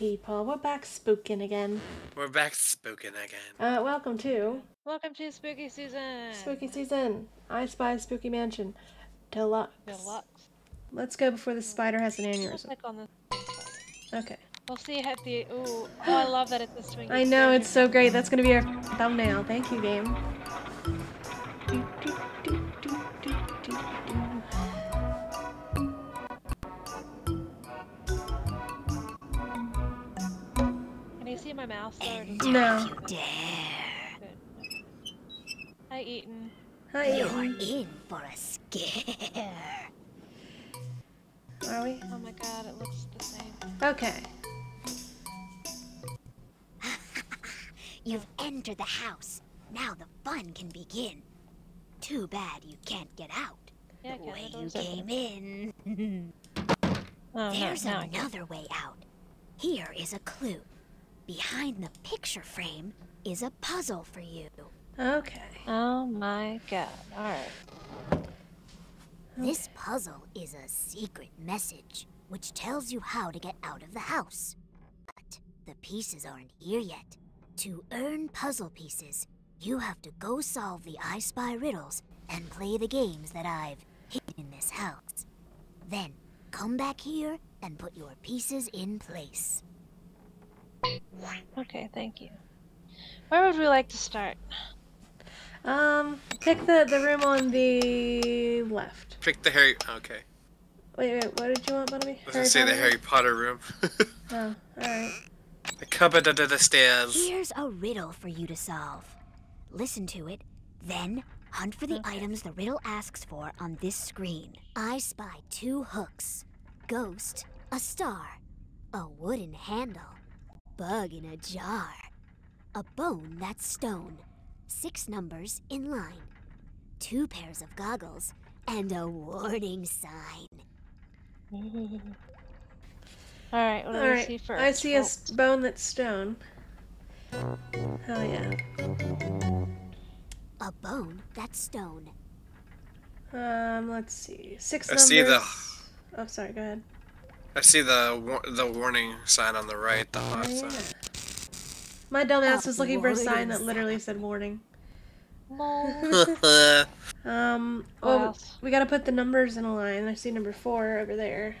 people. We're back spooking again. We're back spooking again. Uh, welcome to Welcome to spooky season. Spooky Season. I Spy Spooky Mansion. Deluxe. Deluxe. Let's go before the spider has an aneurysm. click on this. Okay. We'll see you at the. Ooh, oh, I love that it's a swinging. I know, staircase. it's so great. That's gonna be our thumbnail. Thank you, game. My mouse? Or does it- No. You dare. Hi, Eaton. Hi, You're Ethan. in for a scare. Are we? Oh my god, it looks the same. Okay. You've entered the house. Now the fun can begin. Too bad you can't get out. Yeah, the way you came in. Oh, There's no, now I can. another way out. Here is a clue. Behind the picture frame is a puzzle for you. Okay. Oh my god. Alright. This puzzle is a secret message which tells you how to get out of the house. But the pieces aren't here yet. To earn puzzle pieces, you have to go solve the I Spy riddles and play the games that I've hidden in this house. Then come back here and put your pieces in place. Okay, thank you. Where would we like to start? Um, pick the, the room on the left. Pick the Harry. Okay. Wait, wait, what did you want, Bunny? I was gonna say the Harry Potter room. Oh, alright. the cupboard under the stairs. Here's a riddle for you to solve. Listen to it, then hunt for the Okay. items the riddle asks for on this screen. I spy two hooks, ghost, a star, a wooden handle, bug in a jar, a bone that's stone, six numbers in line, two pairs of goggles, and a warning sign. Alright, what do we Alright. see first? I see a Oh, s- bone that's stone. Hell yeah. A bone that's stone. Um, let's see. Six I numbers. see the. Oh, sorry, go ahead. I see the war- the warning sign on the right. The hot yeah. sign. My dumbass A was looking for a sign that literally said warning. Um, What oh, we gotta put the numbers in a line. I see number four over there.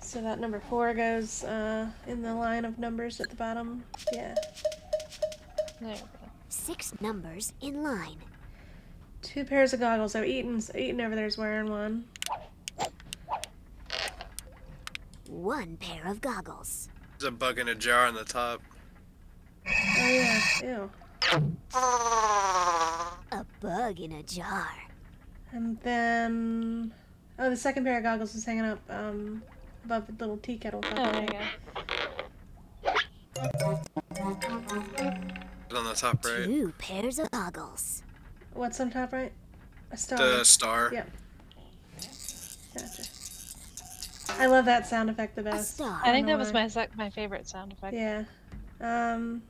So that number four goes uh, in the line of numbers at the bottom. Yeah. There we go. Six numbers in line. Two pairs of goggles. Oh, Eaton's Eaton over there's wearing one. One pair of goggles. There's a bug in a jar on the top. Oh yeah. Ew. A bug in a jar. And then, oh, the second pair of goggles is hanging up um, above the little tea kettle. Oh, there you go. On the top right. Two pairs of goggles. What's on top right? A star. The star. Yeah. Gotcha. I love that sound effect the best. I think that was my my favorite sound effect. Yeah. Um.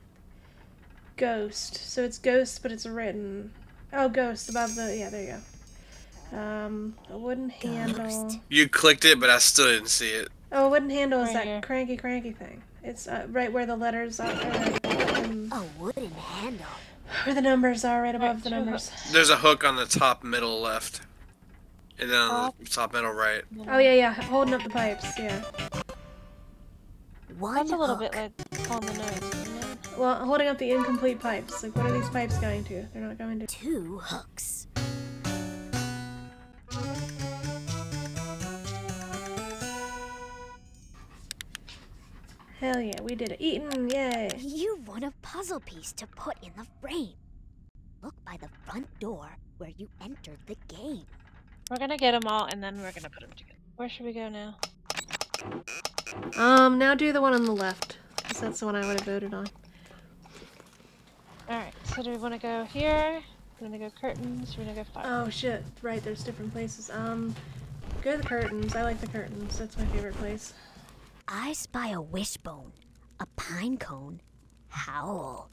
Ghost. So it's ghost, but it's written. Oh, ghost above the. Yeah, there you go. Um, a wooden handle. You clicked it, but I still didn't see it. Oh, a wooden handle is that here. cranky, cranky thing. It's uh, right where the letters are, A wooden handle. where the numbers are, right above Right, the numbers. There's a hook on the top middle left, and then on the oh. top middle right. Oh yeah, yeah, holding up the pipes. Yeah. One That's a little hook. bit like on the nose, isn't it? Well, holding up the incomplete pipes. Like, what are these pipes going to? They're not going to. Two hooks. Hell yeah, we did it. Eaten, yay. You want a puzzle piece to put in the frame. Look by the front door where you entered the game. We're gonna get them all and then we're gonna put them together. Where should we go now? Um, now do the one on the left, because that's the one I would have voted on. Alright, so do we wanna go here? We wanna go curtains? We wanna go fire? Oh shit, right, there's different places. Um, go to the curtains. I like the curtains. That's my favorite place. I spy a wishbone, a pine cone, howl,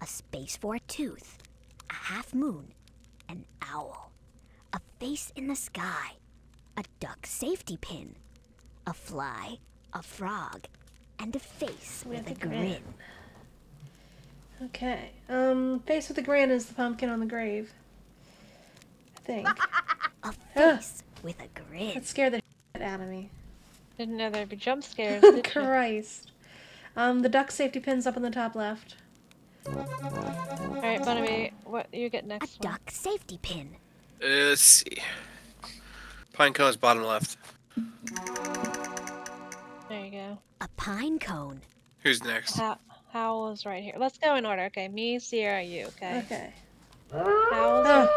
a space for a tooth, a half moon, an owl, a face in the sky, a duck safety pin, a fly, a frog, and a face with, With a a grin. grin. Okay. Um, face with a grin is the pumpkin on the grave. I think. A Ah. face with a grin. That scared the shit out of me. Didn't know there'd be jump scares. Did you? Christ. Um, the duck safety pin's up on the top left. Alright, Bunny, what you get A next one? duck safety pin. Uh, Let's see. Pinecone's bottom left. There you go. A pine cone. Who's next? How Howl is right here. Let's go in order. Okay, me, Sierra, you. Okay. Okay. Howl's right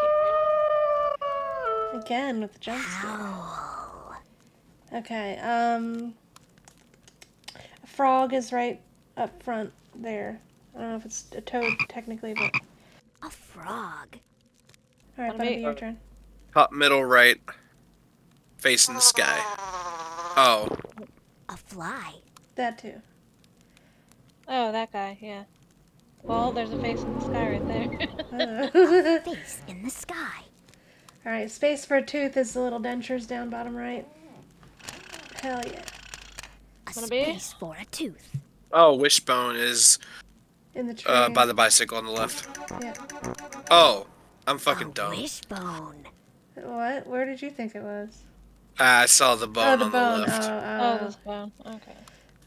Again with the jump scare. Owl. Okay. Um, frog is right up front there. I don't know if it's a toad technically, but A frog. All right, Wanna Bunny, be- your turn. Top middle right. Facing the sky. Oh, A fly. That too. Oh, that guy. Yeah. Well, there's a face in the sky right there. Uh, Face in the sky. all right. Space for a tooth is the little dentures down bottom right. Hell yeah. A Wanna be? space for a tooth. oh, wishbone is In the tree. uh, by the bicycle on the left. Yeah. Oh, I'm fucking a dumb. wishbone. What? Where did you think it was? Ah, I saw the oh, bone the on bone. the left. Oh, oh, oh. this one. Okay.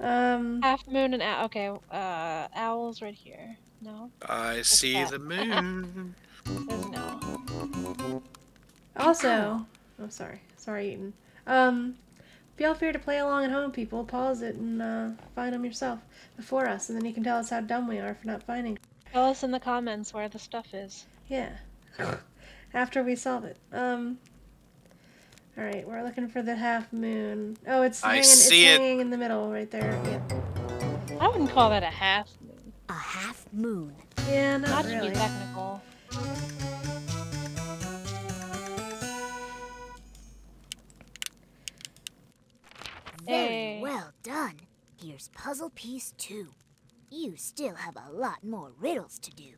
Um. Half moon and owl. Okay. Uh, owl's right here. No, I see that? the moon. there's an owl. Also, oh sorry, sorry, Eaton. Um, feel free to play along at home, people. Pause it and uh, find them yourself before us, and then you can tell us how dumb we are for not finding. Tell us in the comments where the stuff is. Yeah. After we solve it. Um. All right, we're looking for the half moon. Oh, it's I hanging. see it's it. hanging in the middle, right there. Yeah. I wouldn't call that a half moon. A half moon. Yeah, not, Not to be technical. Very Hey. well done. Here's puzzle piece two. You still have a lot more riddles to do.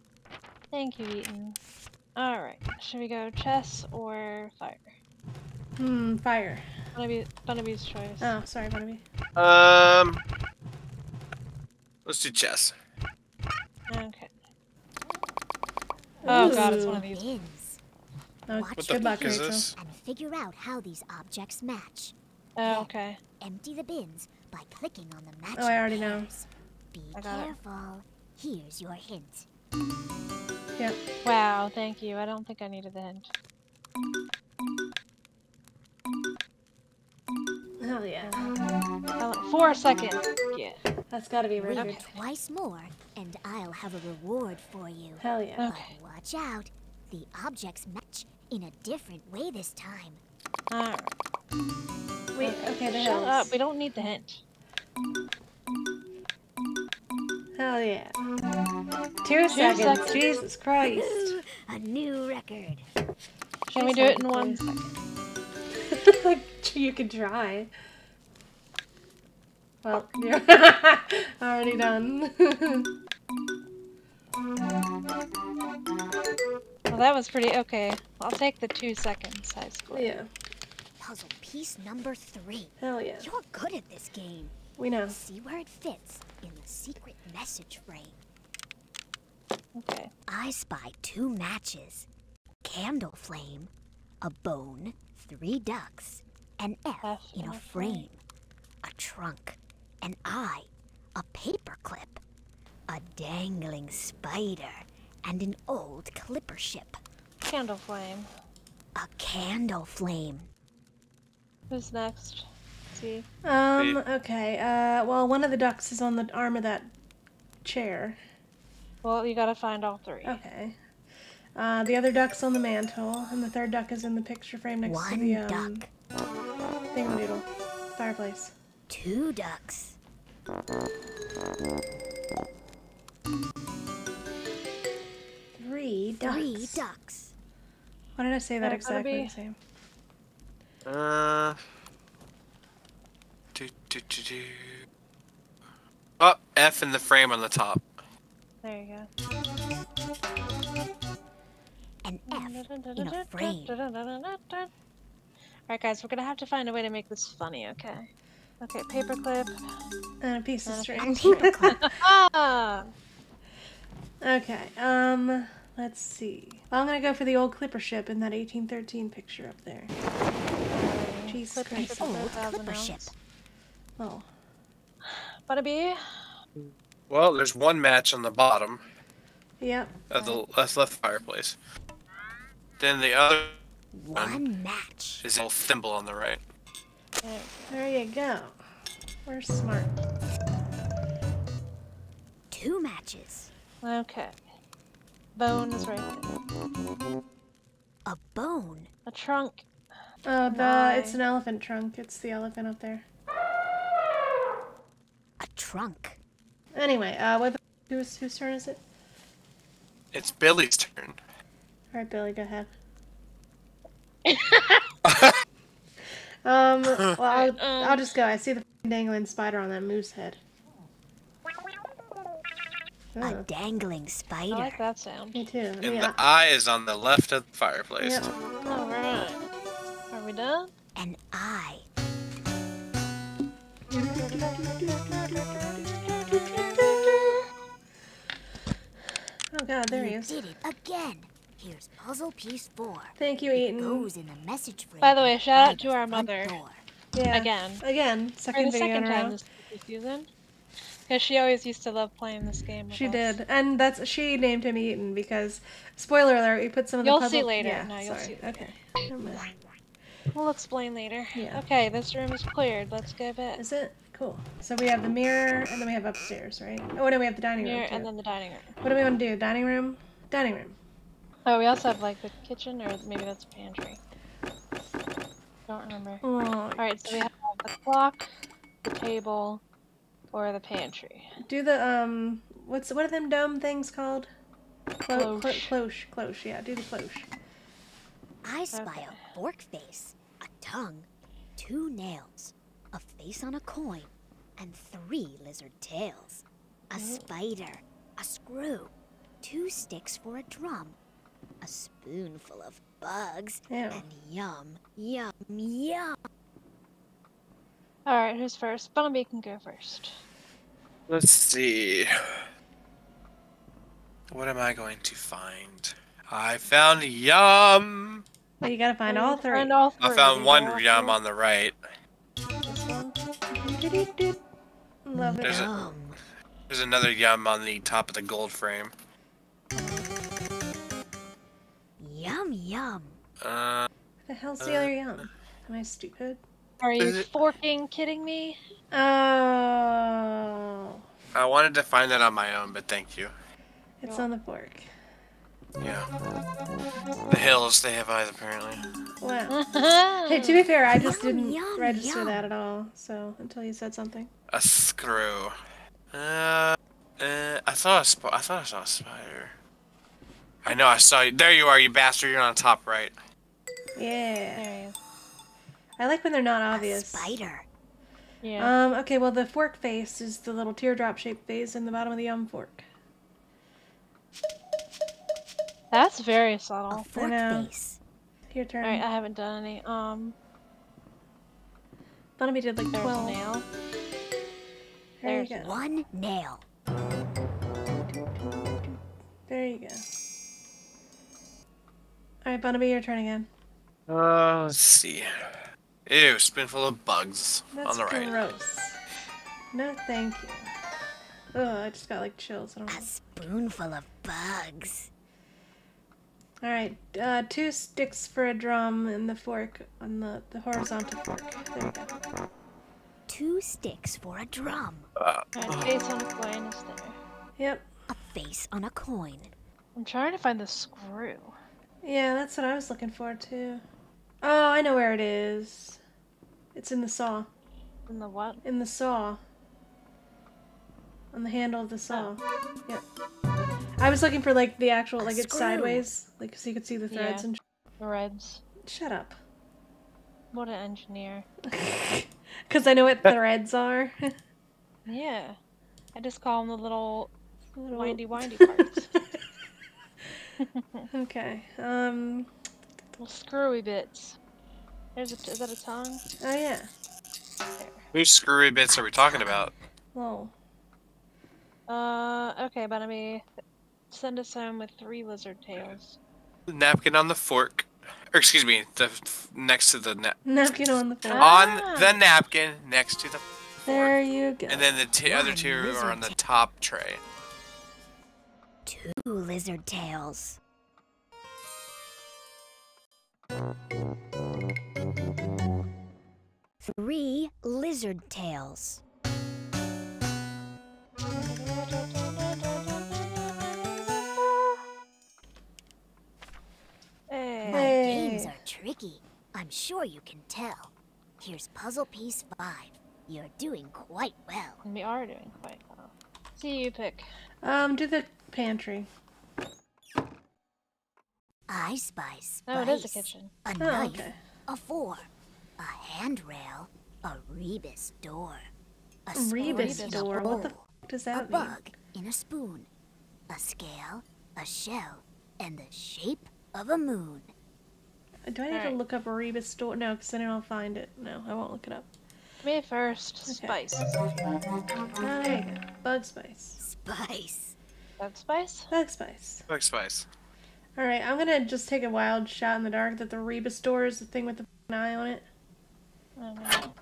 Thank you, Eaton. Alright, should we go chess or fire? Hmm. Fire. Bunnybee, Bunnybee's choice. Oh, sorry, Barnaby. Um, let's do chess. Okay. Oh god, it's one of these. Bins. Oh, Watch What good the luck, fuck is Rachel. this? And figure out how these objects match. Oh, okay. Empty the bins by clicking on the matching Oh, I already know. Be I got it. careful. Here's your hint. Yep. Wow, thank you. I don't think I needed the hint. Hell yeah. Oh, four seconds. Yeah. That's got to be Wait record. twice more, and I'll have a reward for you. Hell yeah. Okay. But watch out. The objects match in a different way this time. Alright. Wait. Okay. The Shut hills. up. We don't need the hint. Hell yeah. Two, seconds. seconds. Jesus Christ. Woo, a new record. Can we do it in one second? like you could try. Well, oh. you're already done. Well, that was pretty okay. I'll take the two seconds I scored. yeah. Puzzle piece number three. Hell yeah. You're good at this game. We know. See where it fits in the secret message frame. Okay. I spy two matches candle flame, a bone, three ducks, an F in a frame, a trunk, an eye, a paperclip, a dangling spider, and an old clipper ship. Candle flame. A candle flame. Who's next? See. Um. Okay. Uh. Well, one of the ducks is on the arm of that chair. Well, you gotta find all three. Okay. Uh, the other duck's on the mantle, and the third duck is in the picture frame next to One the um, duck, thingamadoodle fireplace. two ducks, Three ducks. three ducks. Why did I say that That's exactly be- the same? Uh. Do, do, do, do. Oh, F in the frame on the top. There you go. An F in a frame. Alright, guys, we're gonna have to find a way to make this funny, okay? Okay, paperclip. And a piece of And a string. Paperclip. Ah! okay. Um. Let's see. Well, I'm gonna go for the old clipper ship in that 1813 picture up there. Jesus Christ. ship Old clipper ship. Ounce. Oh. Butterbee? Well, there's one match on the bottom Yep. At the left, left fireplace. Then the other One match. is a little thimble on the right. There you go. We're smart. Two matches. Okay. Bone is right there. A bone. A trunk. Oh, the it's an elephant trunk. It's the elephant up there. A trunk. Anyway, uh, what the, whose whose turn is it? It's Billy's turn. All right, Billy, go ahead. um, well, I'll, Um. I'll just go. I see the dangling spider on that moose head. A Oh, dangling I spider. like that sound. me too. And Yeah. the eye is on the left of the fireplace. Yep. Alright. Are we done? An eye. Oh God, there he you is. did it again. Here's puzzle piece four. Thank you, Eaton. goes in the message frame. By the way, shout out to our mother. Yeah. Again. Again, For second the video second in a time row. this season. Because she always used to love playing this game. With She us. did, and that's she named him Eaton because, spoiler alert, we put some of the You'll puzzle. see later. Yeah, No, you'll sorry. see later. Okay. Never mind. We'll explain later. Yeah. Okay, this room is cleared. Let's go back. Is it cool? So we have the mirror, and then we have upstairs, right? Oh no, we have the dining Here room too. and then the dining room. What do we want to do? Dining room. Dining room. Oh, we also have like the kitchen, or maybe that's a pantry. Don't remember. Oh, Alright, so we have the clock, the table, or the pantry. do the um. What's what are them dome things called? Clo- clo- Cloche. cloche. Cloche. Yeah, do the cloche. I spy Okay. a fork face, a tongue, two nails, a face on a coin, and three lizard tails. A spider, a screw, two sticks for a drum, a spoonful of bugs, Ew. and yum, yum, yum. Alright, who's first? Bunnelby can go first. Let's see. What am I going to find? I found yum. Well, you gotta find all three. Find all I found one All yum on the right. Love it. There's a- There's another yum on the top of the gold frame. Yum, yum. Uh, the hell's the other yum? Am I stupid? Are you forking kidding me? Oh, I wanted to find that on my own, but thank you. it's on the fork. Yeah. The hills, they have eyes apparently. Wow. hey, Hey, to be fair, I just Yum, didn't yum, register yum. that at all. So until you said something. A screw. Uh, uh, I thought a sp- I thought I saw a spider. I know I saw you. There you are, you bastard. You're on top right. Yeah. There you I like when they're not obvious. A obvious. spider. Yeah. Um. Okay. Well, the fork face is the little teardrop shaped face in the bottom of the um fork. That's very A subtle. fork know. face. Your turn. Alright, I haven't done any. Um, Bunny did like there's a twelve. nail. There you There's go. One nail. There you go. All right, Bunny, your turn again. Uh, let's see. Ew, spoonful of bugs That's on the right. gross. No, thank you. Ugh, I just got like chills. I don't know. A spoonful of bugs. All right, uh, two sticks for a drum and the fork on the, the horizontal fork. There you go. Two sticks for a drum. Uh, Alright, face on a coin is there. Yep. A face on a coin. I'm trying to find the screw. Yeah, that's what I was looking for too. Oh, I know where it is. It's in the saw. In the what? In the saw. On the handle of the saw. Yep. I was looking for like the actual, like it's sideways, like so you could see the threads Yeah. and. The reds. Shut up. What an engineer. Because I know what threads are. Yeah. I just call them the little Little- windy windy parts. okay. Um. little screwy bits. There's a, is that a tongue? Oh yeah. There. Whose screwy bits are we talking about? Whoa. Uh, okay, but I mean, send us home with three lizard tails. Napkin on the fork. Or excuse me, the next to the na- Napkin on the floor. Ah. on the napkin next to the fork. There you go. and then the t- other One two are on the top tray. Two lizard tails. Three lizard tails. Are tricky. I'm sure you can tell. Here's puzzle piece five. You're doing quite well. We are doing quite well. See you pick. Um, do the pantry. I spy spice. Oh, it is a kitchen. A Oh, knife. okay. A four. A handrail. A rebus door. A Rebus spoon in a door. What the bowl, f- does A that mean? bug in a spoon. A scale. A shell. And the shape of a moon. Do I need to Alright. look up a rebus door? No, because then I'll find it. No, I won't look it up. Me first. Okay. Spice. There. Bug spice. Spice. That spice? Bug spice. Bug spice. All right, I'm gonna just take a wild shot in the dark that the rebus door is the thing with the f***ing eye on it. Oh, no.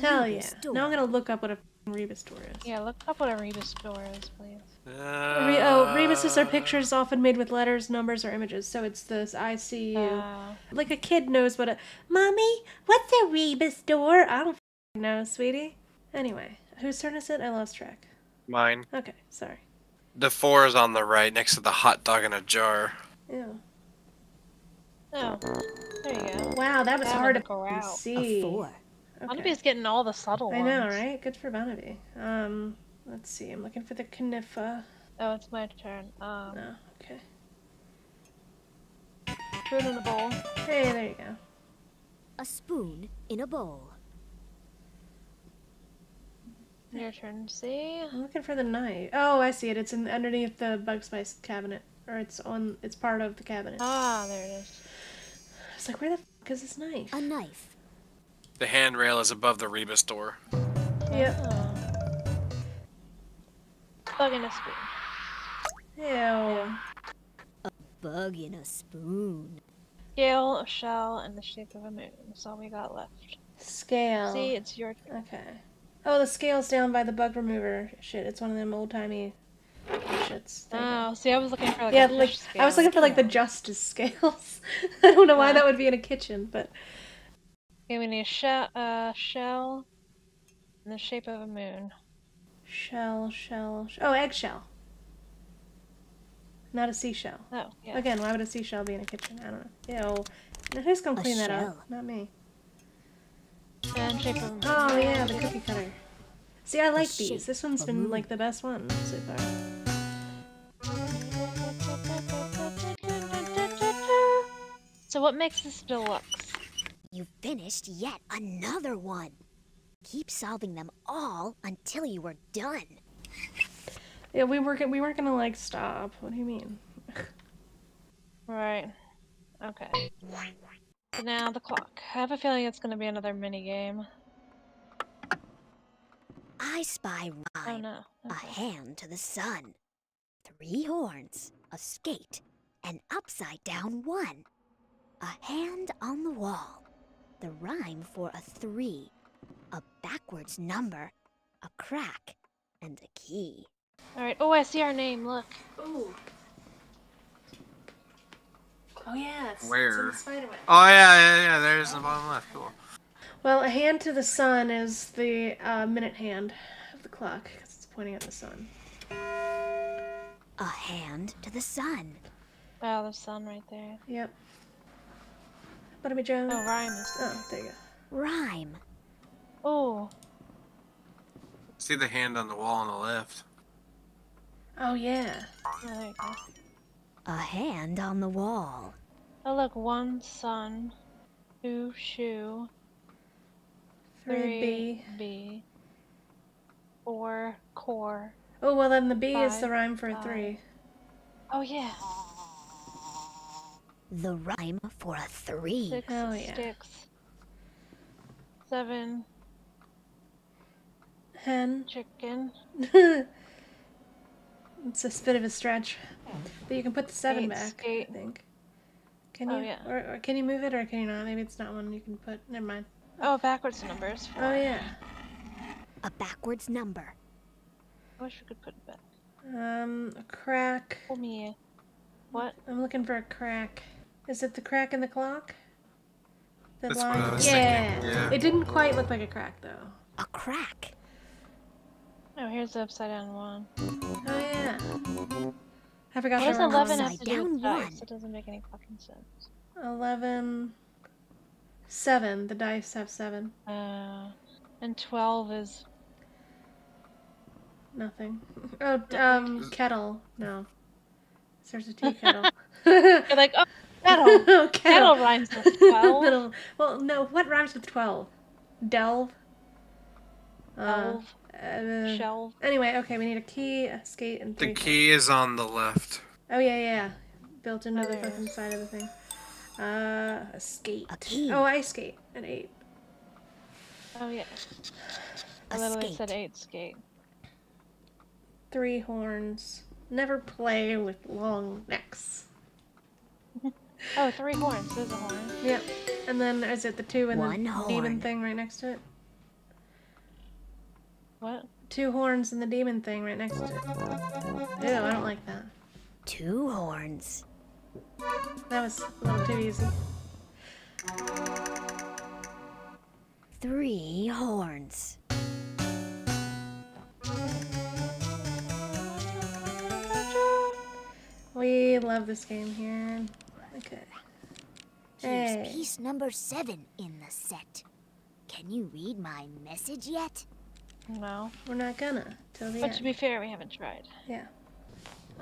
Hell yeah! rebus door. Now I'm gonna look up what a f***ing rebus door is. Yeah, look up what a rebus door is, please. Re- oh, rebuses are pictures often made with letters, numbers, or images. So it's this I see you. Uh, like a kid knows what a mommy. What's a rebus door? I don't know, sweetie. Anyway, whose turn is it? I lost track. Mine. Okay, sorry. The four is on the right next to the hot dog in a jar. Ew. oh, there you go. Wow, that was That hard to go see. A four. Okay. Bunny's getting all the subtle I ones. know, right? Good for Barnaby. Um, let's see. I'm looking for the Knifa. Oh, it's my turn. Um, No, okay. food in a bowl. Hey, there you go. A spoon in a bowl. Your turn. See? I'm looking for the knife. Oh, I see it. It's in underneath the bug spice cabinet, or it's on. It's part of the cabinet. Ah, there it is. It's like, where the fuck is this knife? A knife. The handrail is above the rebus door. Yep. Oh. Uh, bug in a spoon. Ew. A Bug in a spoon. Scale, a shell, and the shape of a moon. That's all we got left. Scale. See, it's your turn. Okay. Oh, the scale's down by the bug remover. Shit, it's one of them old timey shits. There. Oh, see, I was looking for like yeah, a like fish I was looking for like the justice scales. I don't know why Yeah. that would be in a kitchen, but Okay, we need a shell, uh, shell, in the shape of a moon. shell, shell, sh- oh, eggshell. Not a seashell. Oh, yeah. Again, why would a seashell be in a kitchen? I don't know. Ew. Now who's gonna A clean that shell. up? Not me. And shape of. Oh yeah, the cookie cutter. See, I like these. This one's been like the best one so far. So what makes this deluxe? You finished yet another one. Keep solving them all until you are done. Yeah, we were we weren't gonna like stop. What do you mean? Right. Okay. So now the clock. I have a feeling it's gonna be another mini game. I spy Oh rhyme. no. A hand to the sun. Three horns, a skate, an upside down one. A hand on the wall. The rhyme for a three. A backwards number, a crack, and a key. Alright. Oh, I see our name. Look. Ooh. Oh yeah. It's, Where? It's in the spiderweb. Oh yeah, yeah, yeah. There's the bottom left. Cool. Well, a hand to the sun is the uh, minute hand of the clock because it's pointing at the sun. A hand to the sun. Oh, the sun right there. Yep. Butterby Jones. Oh, rhyme is. Oh, there you go. Rhyme. Oh, See the hand on the wall on the left. Oh yeah. oh, there you go. A hand on the wall. Oh, look. One sun, two shoe, Three three B. B, four core. Oh well, then the B is the rhyme for five. three. Oh yeah. The rhyme for a three. Six yeah. sticks. Seven Hen. chicken. it's a bit of a stretch, but you can put the seven Eight back. skate. I think. Can you? Oh, yeah. Or, or can you move it, or can you not? Maybe it's not one you can put. Never mind. Oh, backwards numbers. Oh yeah. A backwards number. I wish we could put it back. Um, a crack. Pull me. a- What? I'm looking for a crack. Is it the crack in the clock? The That's what? I was yeah. thinking, yeah. It didn't quite look like a crack though. A crack. Oh, here's the upside down one. Oh yeah. I forgot What does 11 have Upside to do with down dice? one. It doesn't make any fucking sense. 11 7 the dice have 7 Uh, and 12 is. nothing oh um kettle no there's a tea kettle You're like, oh, kettle. kettle, kettle rhymes with 12. Middle- well no what rhymes with 12 delve uh, Delve, uh, shelve. anyway okay we need a key a skate and The three key is on the left. oh yeah yeah built into the fucking side of the thing uh a skate A key. oh ice skate an 8 Oh, yeah. I A literally skate. said 8 skate. three horns never play with long necks Oh, three horns. There's a horn. Yep. And then is it the two and One the horn. demon thing right next to it? What? Two horns and the demon thing right next to it. Ew, I don't like that. Two horns. That was a little too easy. Three horns. We love this game here. Okay. Here's Hey. piece number seven in the set. Can you read my message yet? No. We're not gonna till the But to be fair, we haven't tried. Yeah.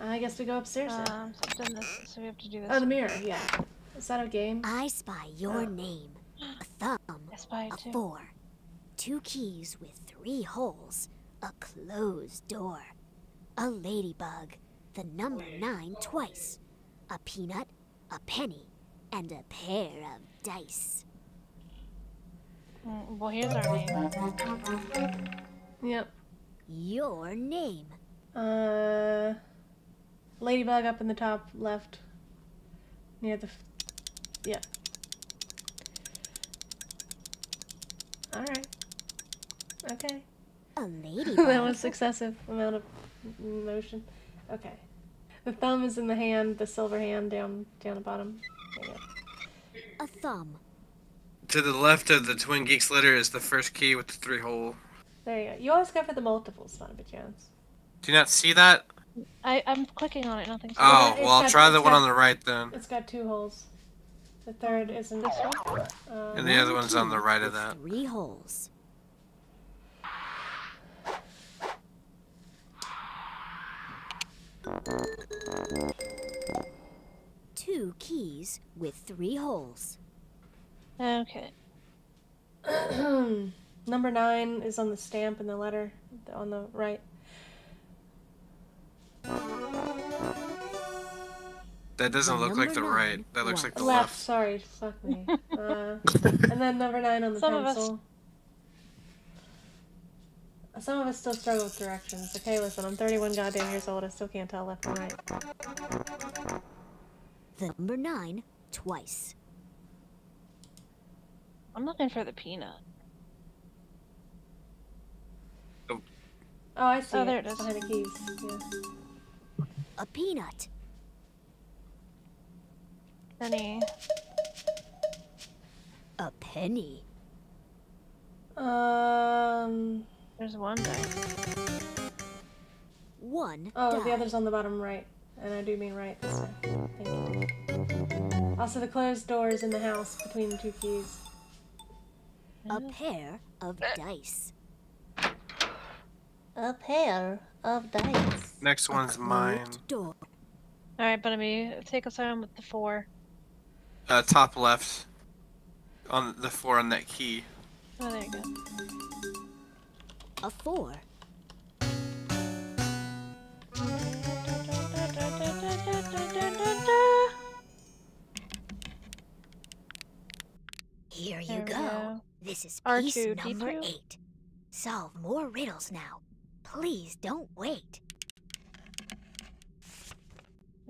I guess we go upstairs then. Um, so I've done this, so we have to do this. oh, the mirror, yeah. Is that a game? I spy your Oh. name. A thumb. I spy A too. four. Two keys with three holes. A closed door. A ladybug. The number nine twice. A peanut. A penny. And a pair of dice. Mm, well, here's our name. Yep. Your name. Uh, ladybug up in the top left, near the. F- yeah. All right. Okay. A ladybug. that was excessive amount of motion. Okay. The thumb is in the hand, the silver hand down down the bottom. There. A thumb. To the left of the Twin Geeks letter is the first key with the three hole. There you go. You always go for the multiples, son of a chance. Do you not see that? I, I'm clicking on it, nothing's Oh, it's well, I'll got- try the one got- on the right then. It's got two holes. The third isn't. This one? Uh, And the other one's on the right of that. Three holes. Two keys with three holes. Okay. Number nine is on the stamp in the letter on the right. That doesn't look like the number right. That looks like the Left, left. sorry, fuck me. Uh, and then number nine on the Some of us- pencil. Some of us still struggle with directions. Okay, listen, I'm 31 goddamn years old. I still can't tell left and right. The number nine twice. I'm looking for the peanut. Oh, I see. Oh, there It's is. Behind the keys. Yeah. A peanut. Penny. A penny. Um. There's one dice. One Oh, die. the other's on the bottom right, and I do mean right this time. Thank you. Also, the closed doors in the house between the two keys. A pair of dice. A pair of dice. Next one's mine. closed Door. Alright, Bunny, take us on with the four. Uh, top left. On the four on that key. Oh, there you go a four. Here you go. go. This is R2, piece D2. number eight. Solve more riddles now. Please don't wait.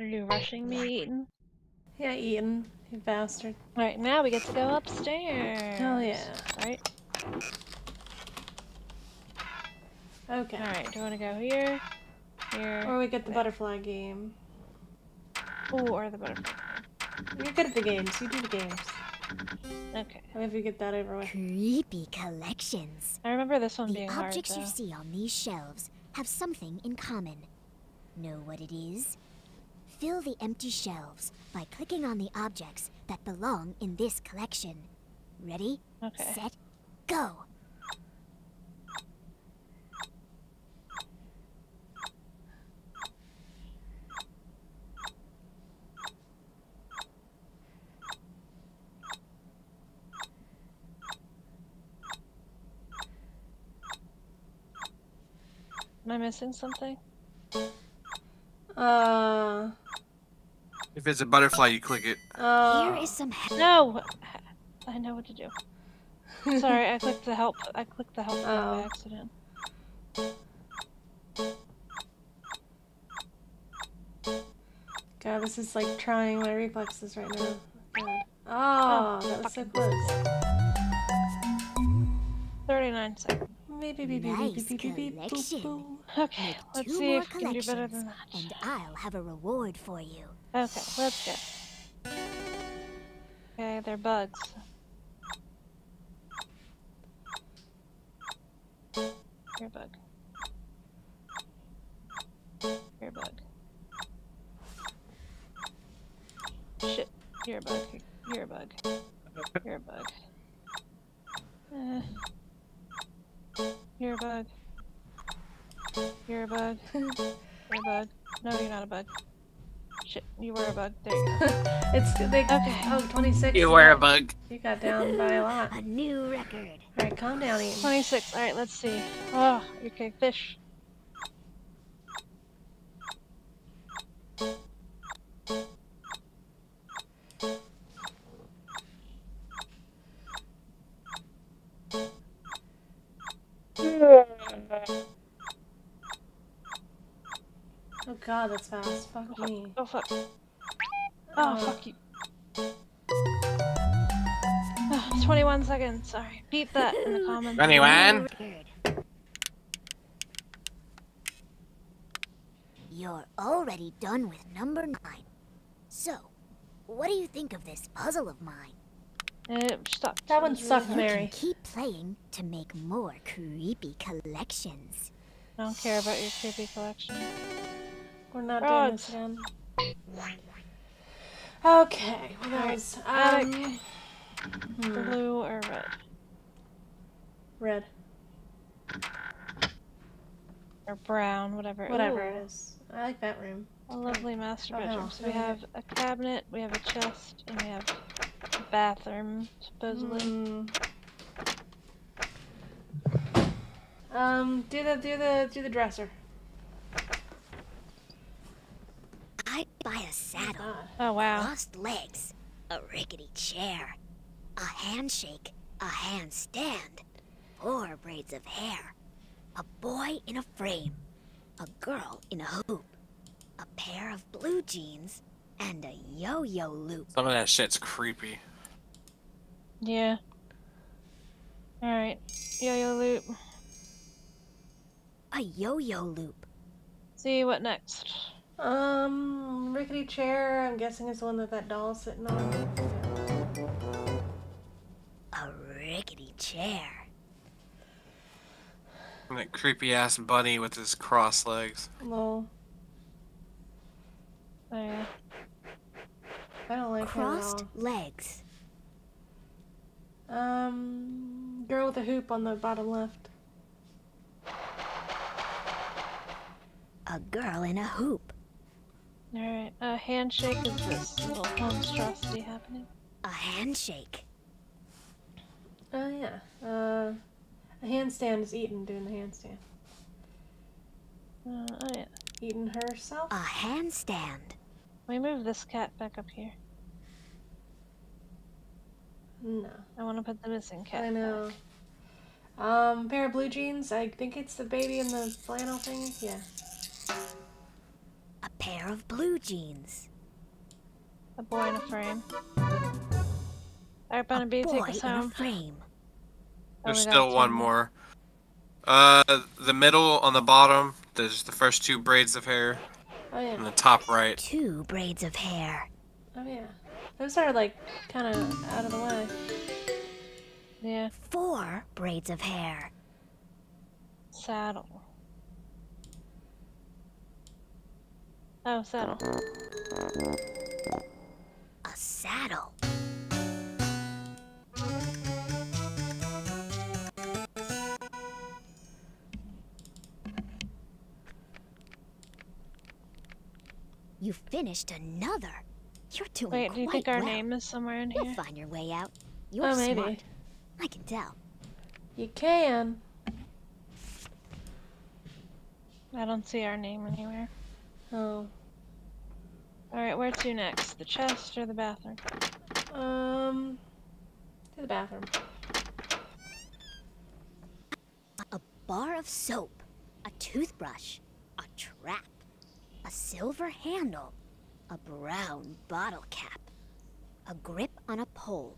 Are you rushing me, Eaton? Yeah, Eaton. You bastard. Alright, now we get to go upstairs. Hell yeah. Alright. Okay. Alright, do you want to go here? Here. Or we get the there. butterfly game. Ooh, or the butterfly. You're good at the games. You do the games. Okay. Maybe we get that over with. Creepy collections. I remember this one The being hard, The objects you see on these shelves have something in common. Know what it is? Fill the empty shelves by clicking on the objects that belong in this collection. Ready, Okay. set, go! I missing something? Uh. If it's a butterfly, you click it. Uh. Here is some he- No! I know what to do. Sorry, I clicked the help. I clicked the help button Oh. by accident. God, this is like trying my reflexes right now. God. Oh, that was so close. 39 seconds. Beep, beep, beep, beep, Nice beep, beep, beep, beep, boop, collection. Okay, let's two see if we can do better than that. and I'll have a reward for you. Okay, let's go. Okay, they're bugs. You're a bug. You're a bug. Shit, you're a bug. You're a bug. You're a bug. Uh, you're a bug. You're a bug. You're a bug. No, you're not a bug. Shit, you were a bug. There you go. It's they. Okay. Oh, 26. You were a bug. You got down by a lot. A new record. All right, calm down, Ian. 26. Alright, let's see. Oh, okay, fish. God, that's fast. Fuck me. Oh fuck. Oh, Uh, fuck you. Oh, 21 seconds, sorry. Beep that in the comments. Anyone? Record. You're already done with number nine. So, what do you think of this puzzle of mine? It sucked. That one was sucked, hard. Mary. You can keep playing to make more creepy collections. I don't care about your creepy collection. We're not Frogs. doing this again. Okay, what Alright, else? attic. Um, hmm, Blue or red? red. Or brown, whatever. Whatever Ooh, it is. I like that room. A lovely master Oh, bedroom. hell, So we have a cabinet, we have a chest, and we have a bathroom, supposedly. Hmm. Um, do the do the do the dresser. Saddle, God. Oh wow. crossed legs, a rickety chair, a handshake, a handstand, four braids of hair, a boy in a frame, a girl in a hoop, a pair of blue jeans, and a yo-yo loop. Some of that shit's creepy. Yeah. Alright. Yo-yo loop. A yo-yo loop. See what next? Um, rickety chair. I'm guessing is the one that that doll's sitting on. A rickety chair. And that creepy ass bunny with his cross legs. Lol. Oh yeah. I don't like Crossed him legs. at all. Um, girl with a hoop on the bottom left. A girl in a hoop. Alright. A handshake is this little monstrosity happening. A handshake. Oh yeah. Uh, a handstand is Eaton doing the handstand. Uh, oh yeah. Eaton herself. A handstand. We move this cat back up here. No. I want to put the missing cat. I know. Um, pair of blue jeans. I think it's the baby in the flannel thing. Yeah. A pair of blue jeans. A boy in a frame. Alright, A Bunny Bee, take us a home. frame. There's we still two one more. Uh, the middle on the bottom. There's the first two braids of hair, Oh and yeah. the top right. Two braids of hair. Oh yeah. Those are like kind of out of the way. Yeah, Four braids of hair. saddle. Oh, saddle. A saddle. You finished another. You're doing Wait, do you think our well. name is somewhere in here? You'll find your way out. You're Oh, maybe. smart. I can tell. You can. I don't see our name anywhere. Oh. Alright, where to next? The chest or the bathroom? Um. To the bathroom. A bar of soap, a toothbrush, a trap, a silver handle, a brown bottle cap, a grip on a pole,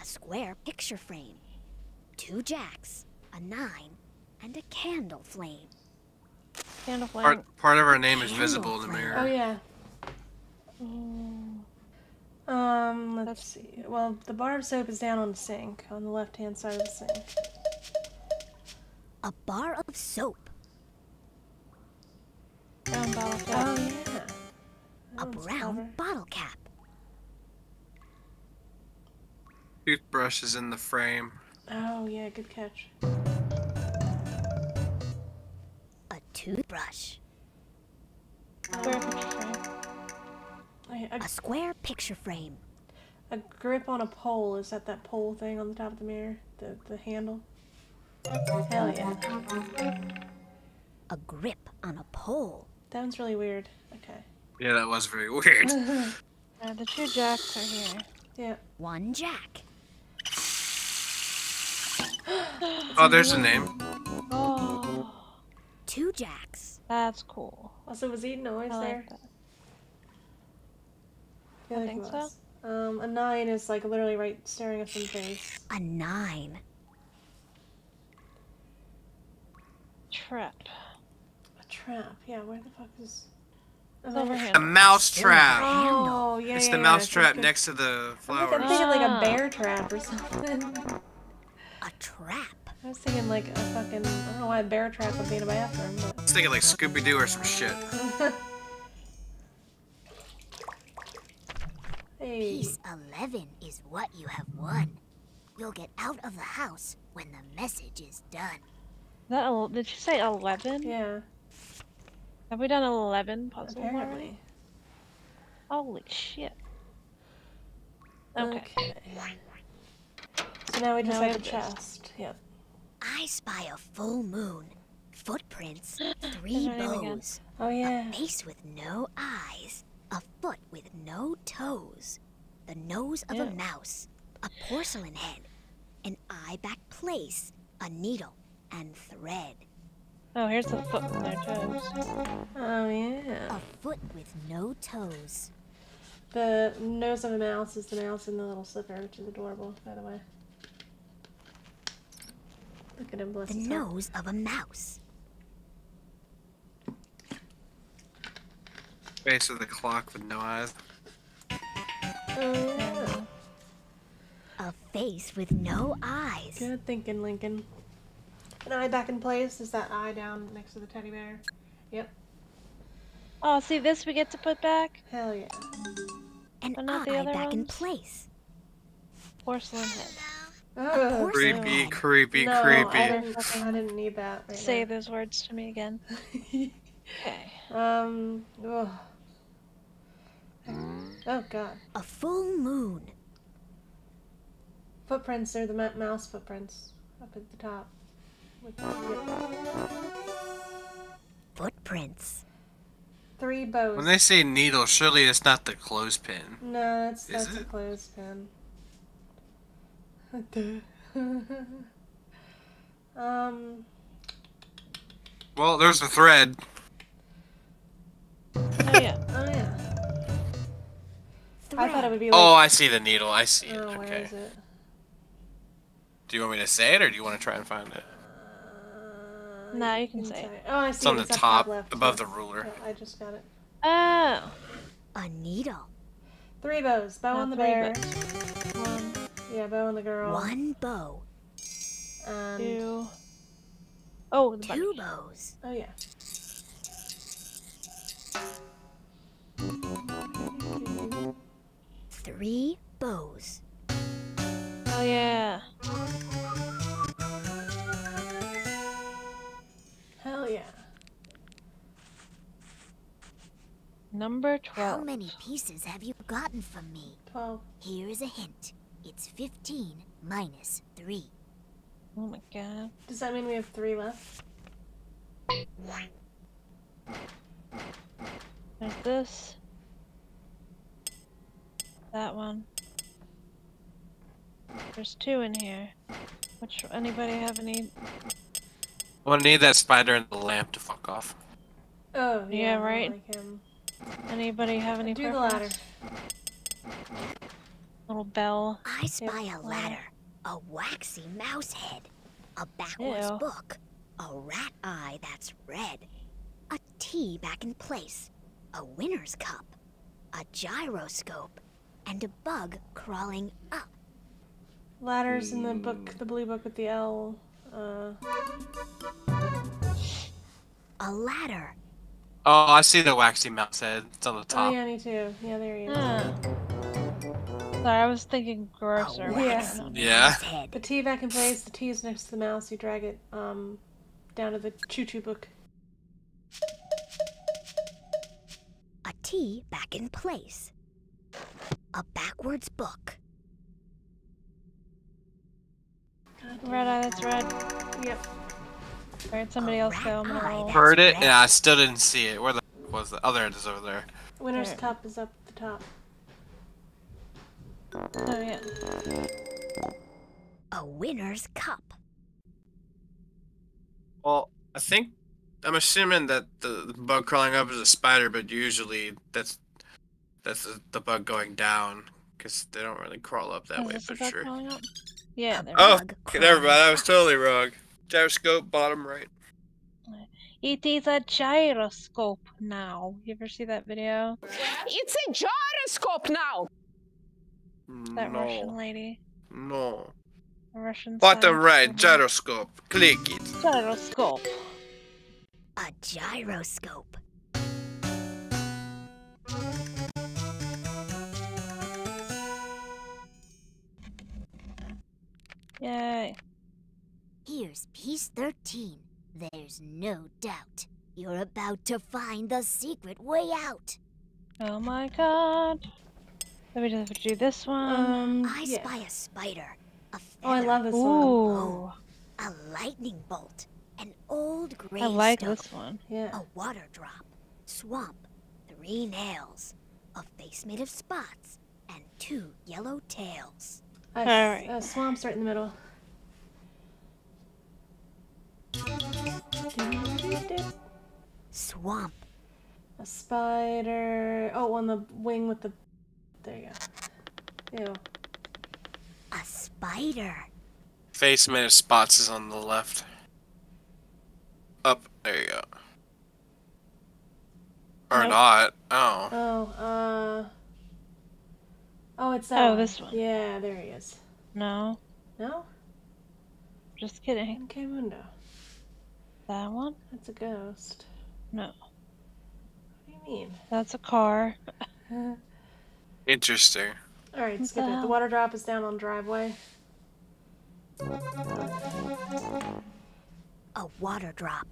a square picture frame, two jacks, a nine, and a candle flame. Candle flame. Part part of our name is Candle visible in the mirror. Oh yeah. Um. Let's That's- see. Well, the bar of soap is down on the sink, on the left-hand side of the sink. A bar of soap, brown bottle Oh yeah. a That one's brown clever. bottle cap, Toothbrush is in the frame. Oh yeah. Good catch. Toothbrush, Square picture frame. I, a, a square picture frame, a grip on a pole. Is that that pole thing on the top of the mirror? The the handle. Hell yeah. a grip on a pole, That one's really weird. Okay. Yeah, that was very weird. Uh, the two jacks are here. Yeah. one jack, Oh, there's a name. Two jacks, that's cool. Also, was Eden always I there? like that. feel I like think so. Um, a nine is like literally right staring us in the face. a nine, Trap. A trap. Yeah, where the fuck is? Oh, Silver there- A handle. mouse trap. Oh, yeah, It's yeah, the yeah, mouse trap like- next to the I'm like- I'm thinking like a Ah. bear trap or something. a trap, I was thinking like a fucking. I don't know why a bear trap would be in a bathroom, I was thinking like Scooby Doo or some shit. but. hey. Piece 11 is what you have won. You'll get out of the house when the message is done. That did you say eleven? Yeah. Have we done eleven puzzles already? Apparently. Holy shit. Okay. So now we just Now have the have this. chest. Yep. I spy a full moon, footprints, three There's our name again. bows, Oh yeah. a face with no eyes, a foot with no toes, the nose of Yeah. a mouse, a porcelain head, an eye back place, a needle, and thread. Oh, here's the foot with their toes. Oh yeah. A foot with no toes. The nose of a mouse is the mouse in the little slipper, which is adorable, by the way. Look at him, bless The his heart. nose of a mouse. Face of the clock with no eyes. Oh. A face with no eyes. Good thinking, Lincoln. An eye back in place is that eye down next to the teddy bear. Yep. Oh, see this we get to put back? Hell yeah. An But not the eye other back in place. Porcelain head. Oh, Creepy, head. creepy, no, I creepy. didn't, I didn't need that right Say those words to me again. Okay. um. ugh. Oh god. A full moon. Footprints. They're the ma- mouse footprints up at the top. Footprints. Three bows. When they say needle, surely it's not the clothespin. No, that's Is that's a clothespin. Um. Well, there's a thread. Oh yeah. Oh yeah. I thought it would be Oh. I see the needle. I see it. Oh, where okay. is it? Do you want me to say it, or do you want to try and find it? Uh, Nah, you can say it. Oh, I see. It's on it. the up top, left. above yeah. the ruler. Yeah, I just got it. Oh. A needle. Three bows. Bow No, on the bear. bows. Yeah, bow on the girl. One bow. And two. Oh. Two bows. oh yeah. Three bows. Oh yeah. Hell yeah. Number 12. How many pieces have you gotten from me? Twelve. Here is a hint. It's 15 minus 3. Oh my god. Does that mean we have three left? There's this. That one. There's two in here. Which anybody have any? Well, I need that spider and the lamp to fuck off. Oh Yeah, yeah, right. Like him. Anybody have any? Do the ladder. Little bell. I spy a ladder. ladder, a waxy mouse head, a backwards Ew. book, a rat eye that's red, a T back in place, a winner's cup, a gyroscope, and a bug crawling up. Ladders in the book, the blue book with the L. Uh, A ladder. Oh, I see the waxy mouse head. It's on the top. oh top. yeah, me too. Yeah, there he is. Huh. Sorry, I was thinking A grosser. Yeah. Yeah. The T back in place. The T is next to the mouse. You drag it um down to the choo choo book. A T back in place. A backwards book. Red eye, that's red. Yep. Alright, somebody else go. I'm gonna rat eye, roll. that's Heard it, red. and I still didn't see it. Where the was the other end is over there? Winner's There. cup is up at the top. Oh yeah. A winner's cup. Well, I think I'm assuming that the, the bug crawling up is a spider, but usually that's that's the, the bug going down because they don't really crawl up that Is way. this the But sure. crawling up? Yeah, A there. Oh, bug Okay, never mind. I was totally wrong. Gyroscope, bottom right. It is a gyroscope now. You ever see that video? It's a gyroscope now. Mm, that Russian No, lady. no. A Russian Bottom right, woman. gyroscope. Click it. Gyroscope. A gyroscope. Yay. Here's piece 13. There's no doubt. You're about to find the secret way out. Oh my god. Let me just do this one. Um, I yeah. spy a spider, a feather, Oh, I love this one. Ooh. a lightning bolt, an old gray I like stone, this one. Yeah. a water drop, swamp, three nails, a face made of spots, and two yellow tails. A, Alright. a swamp's right in the middle. Swamp, A spider. Oh, on the wing with the. There you go. Ew. a spider, Face made of spots is on the left. Up. There you go. Or Nope. not. Oh. Oh, uh. Oh, it's that Oh, one. this one. Yeah, there he is. No, No? just kidding. MK Mundo. That one? That's a ghost. No, What do you mean? that's a car. Interesting. Alright, What skip the it. The water drop is down on the driveway. a water drop,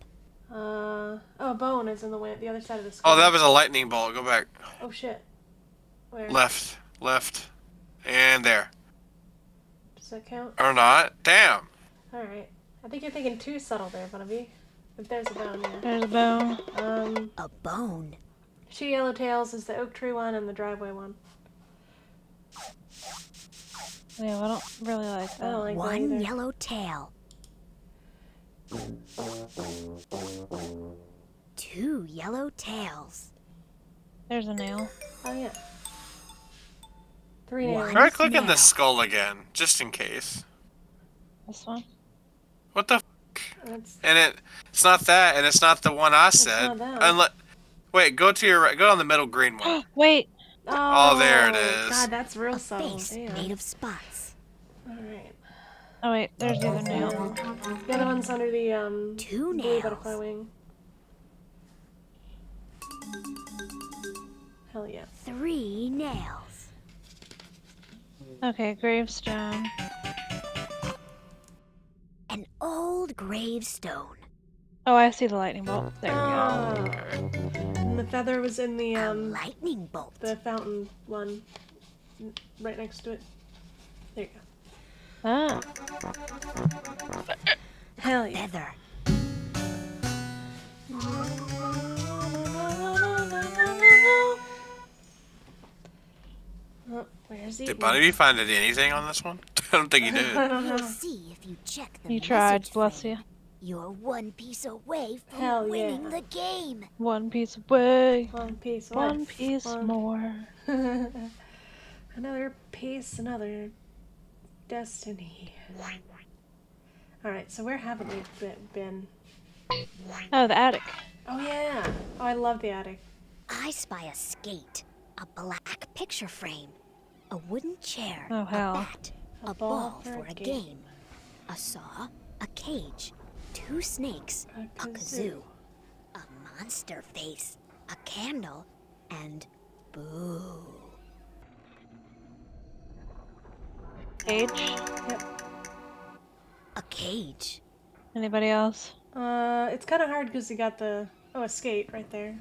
Uh. Oh, bone is in the way, the other side of the Oh, that was a lightning bolt. Go back. Oh shit. Where? Left. Left. And there. Does that count? Or not. Damn. Alright. I think you're thinking too subtle there, Bunnabee. But there's a bone, yeah. There's a bone. Um, a bone, two yellow tails is the oak tree one and the driveway one. Yeah, I don't really like I don't that. like One either. yellow tail. Two yellow tails. There's a nail. Oh yeah. Three One. nails. Try clicking the skull again, just in case. This one. What the? F- That's and it, it's not that, and it's not the one I said. not that. Unless, wait, go to your right. Go on the middle green one. Wait. Oh, there it is. God, that's real A subtle. face Damn. made of spots. All right. Oh wait, there's the other nail. The other one's under the um Two blue nails. butterfly wing. Hell yeah. Three nails. Okay, gravestone. An old gravestone. Oh, I see the lightning bolt. There we go. Oh. And the feather was in the A um lightning bolt. the fountain one, right next to it. There you go. Ah. Hell yeah. Feather. Oh, where's he? Did Bunny find anything on this one? I don't think he did. I don't You'll know. see if you check the You tried, bless you. You're one piece away from Hell yeah. winning the game. One piece away. One piece. One left. piece One- more. another piece, another destiny. All right, so where haven't we been? Oh, the attic. Oh yeah. Oh, I love the attic. I spy a skate, a black picture frame, a wooden chair, Oh, hell. a bat, a, ball, for a game. a saw, a cage, two snakes, A a kazoo, a monster face, a candle, and boo. Cage. Yep. A cage. Anybody else? Uh, it's kind of hard because you got the oh a skate right there.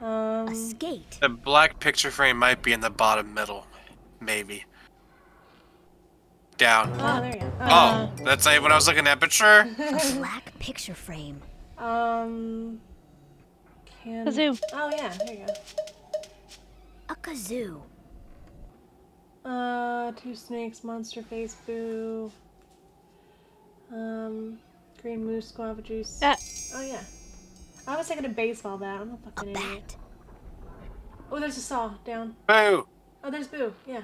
Um, A skate. The black picture frame might be in the bottom middle, maybe. Down. oh there you go. Oh, that's not even what I was looking at, but sure. A black picture frame. Um. Can... Kazoo. Oh yeah, there you go. A kazoo. Uh, two snakes, monster face, boo. Um, green moose, guava juice. Ah. Oh yeah. I was thinking a baseball bat. I'm a A fucking idiot. bat. Oh, there's a saw down. Boo! Oh, there's boo. Yeah.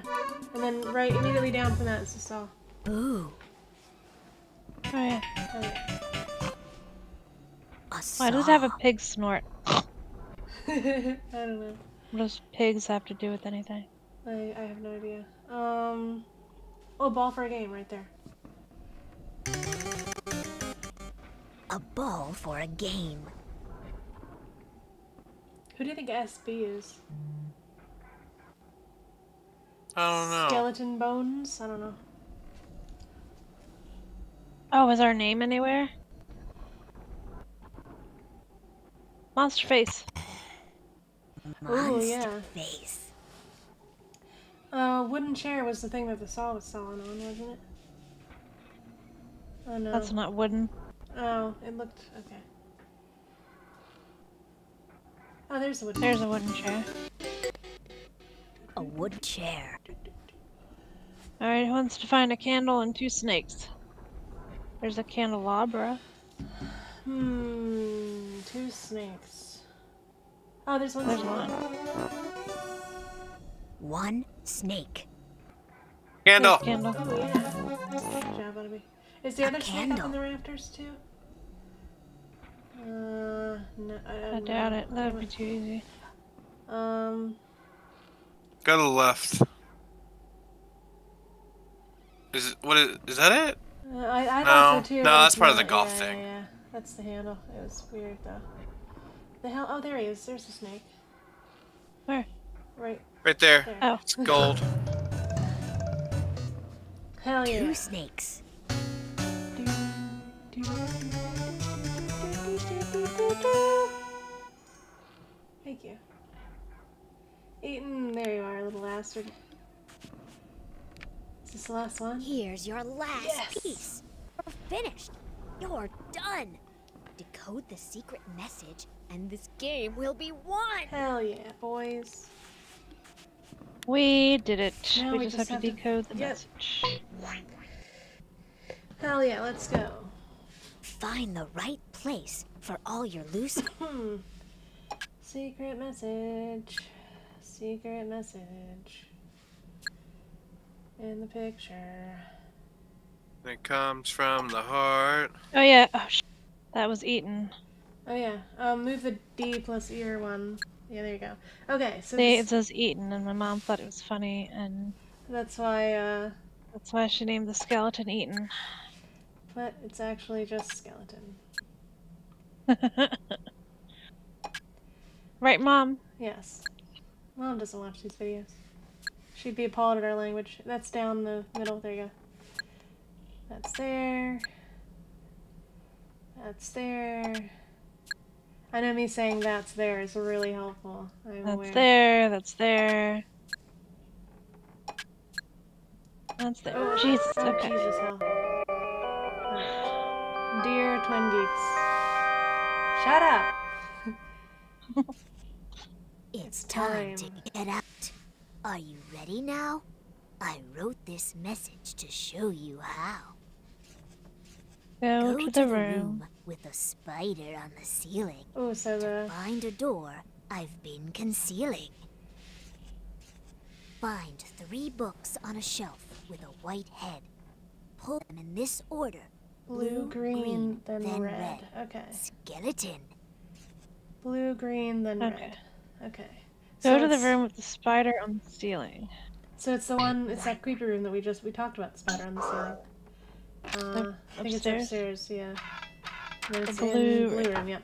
And then right immediately down from that is the saw. Boo. Oh yeah. Oh yeah. A saw. Why does it have a pig snort? I don't know. What does pigs have to do with anything? I, I have no idea. Um. Oh, ball for a game right there. A ball for a game. Who do you think SB is? I don't know. Skeleton bones? I don't know. Oh, is our name anywhere? Monster face. Monster yeah. face. Uh, wooden chair was the thing that the saw was sawing on, wasn't it? Oh no. That's not wooden. Oh, it looked okay. Oh, there's the wooden. There's a wooden chair. A wood chair. Alright, who wants to find a candle and two snakes? There's a candelabra. Hmm. Two snakes. Oh, there's one. There's one. One snake. Candle! Candle. Oh yeah. Good job, Butterby. Is the A other snake up candle. in the rafters too? Uh, no. I, I doubt it. That'd be too easy. Um. Go to the left. Is it, what is, is that it? Uh, I, I No, so too. no, that's part of the golf Yeah, thing. Yeah, yeah, that's the handle. It was weird though. The hell? Oh, there he is. There's the snake. Where? Right Right there. there. Oh. It's gold. Hell yeah. Two snakes. Thank you. Eton, there you are, little bastard. Is this the last one? Here's your last Yes. piece. You're finished. You're done. Decode the secret message, and this game will be won. Hell yeah, boys. We did it. Now we, we just, just have, to have to- decode the Yep. message. Hell yeah, let's go. Find the right place for all your loose. Hmm. Secret message. Secret message. In the picture. It comes from the heart. Oh yeah. Oh, sh- that was eaten. Oh yeah. Um, move the D plus ear one. Yeah, there you go. Okay, so See, this- it says eaten, and my mom thought it was funny, and that's why. Uh, that's why she named the skeleton Eton. but it's actually just skeleton. right, mom? Yes. Mom doesn't watch these videos. She'd be appalled at our language. That's down the middle. There you go. That's there. That's there. I know me saying that's there is really helpful. I'm That's aware. there. That's there. That's there. Oh, Jesus. oh, Okay. Jesus hell. Dear Twin Geeks. Shut up! It's time to get out. Are you ready now? I wrote this message to show you how. Go, Go to the room. with a spider on the ceiling. Oh, so the. Find a door I've been concealing. Find three books on a shelf with a white head. Pull them in this order. Blue, green, then, red. Okay. Skeleton. Blue, green, then Okay. red. Okay. Go So to the room with the spider on the ceiling. So it's the one. It's that creepy room that we just we talked about. The spider on the ceiling. Uh, I think upstairs? it's upstairs. Yeah. And then The blue blue room. Yep.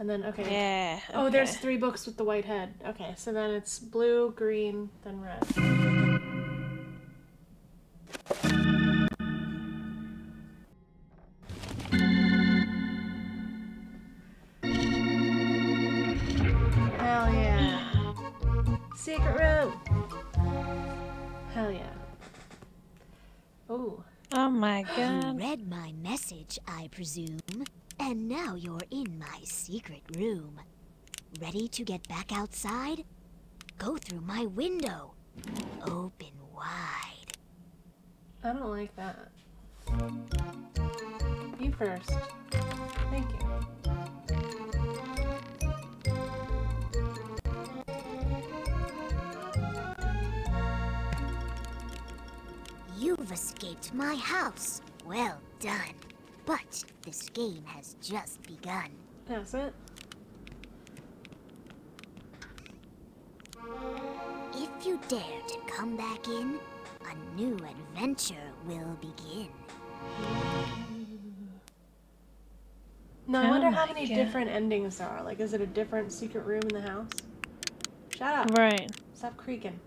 And then okay. Yeah. Oh, there's three books with the white head. Okay, so then it's blue, green, then red. Secret room. Hell yeah. Oh, Oh my god. You read my message, I presume. And now you're in my secret room. Ready to get back outside? Go through my window. Open wide. I don't like that. You first. Thank you. You've escaped my house. Well done. But this game has just begun. That's it. If you dare to come back in, a new adventure will begin. No, I Oh wonder how many God. different endings there are. Like, is it a different secret room in the house? Shut up. Right. Stop creaking.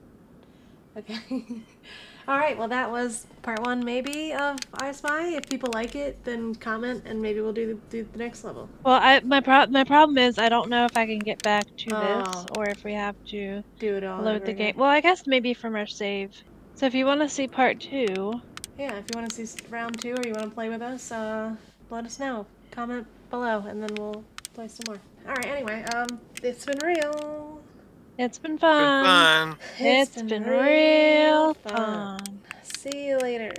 Okay. All right. Well, that was part one, maybe of I Spy. If people like it, then comment, and maybe we'll do the, do the next level. Well, I my pro- my problem is I don't know if I can get back to Oh. this or if we have to Do it all. load the again. game. Well, I guess maybe from our save. So if you want to see part two, Yeah. If you want to see round two, or you want to play with us, uh, let us know. Comment below, and then we'll play some more. All right. Anyway, um, it's been real. It's been Good fun. fun. It's been real fun. See you later.